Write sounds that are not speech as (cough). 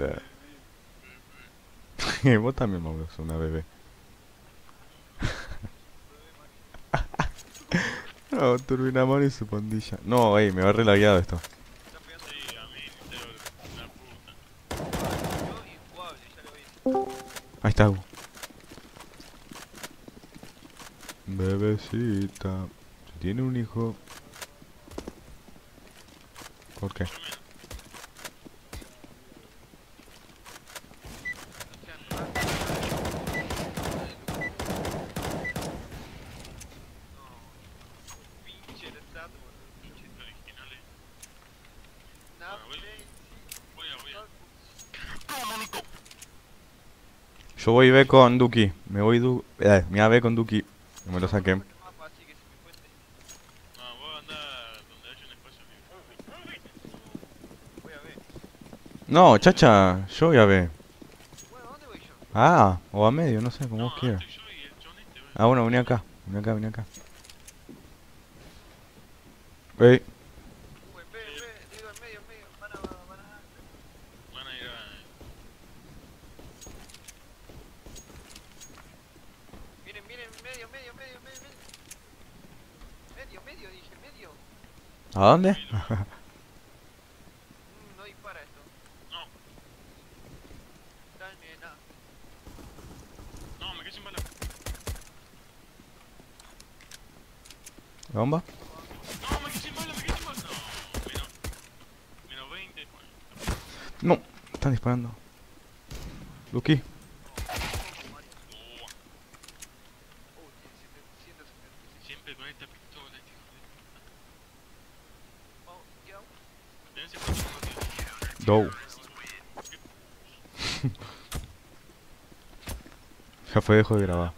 (laughs) Vos también, Mauro, sos una bebé. (laughs) no, Turbinamón y su pandilla. No, ey, me va relagueado esto. Ahí está. Gu. Bebecita. Tiene un hijo. ¿Por qué? Boludo. Pinches originales. Nah, Bueno, voy. Voy a, voy a. Yo voy B con Duki. Me voy du eh, me voy a B con Duki. No me lo saqué. No, vos andá donde haya un espacio. Voy a ver. No, chacha, yo voy a B. Bueno, ¿dónde voy yo? Ah, o a medio, no sé, como No, vos quieras. chonete, Ah, bueno, vení acá. Vení acá, vení acá. Ey, Uh, en B, en B, digo en medio, en medio. Van a, van a. Van a ir a. Miren, miren, medio, medio, medio, medio, medio. Medio, medio, dije, medio. ¿a dónde? Mm, no dispara esto. No, nada. no, me quedé sin balas. ¿La bomba? No, me quedé sin balas, me quedé sin balas. No, menos. Menos 20. Bueno, No, están disparando. 770. siempre con esta pistola, que- Dow. (laughs) ya fue, dejo de grabar.